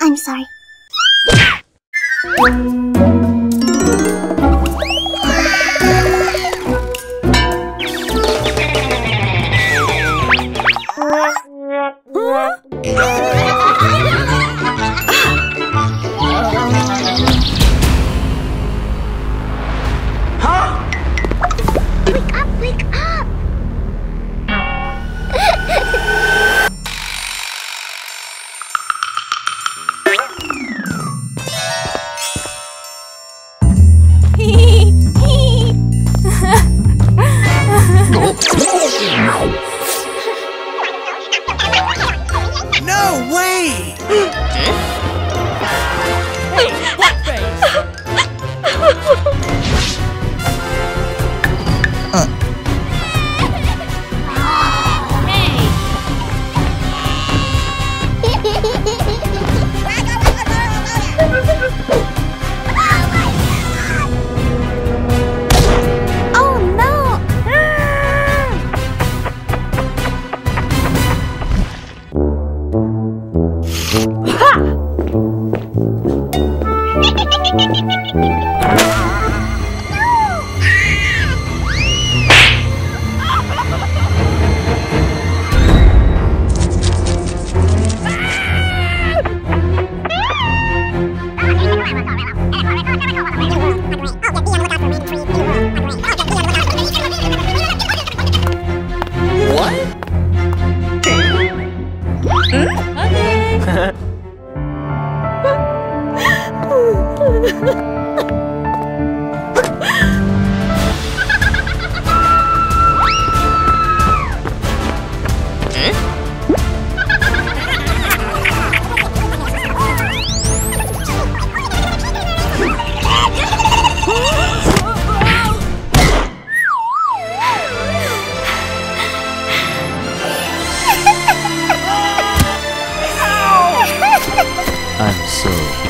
I'm sorry. No way! Hmm? Oh, yeah. I'm so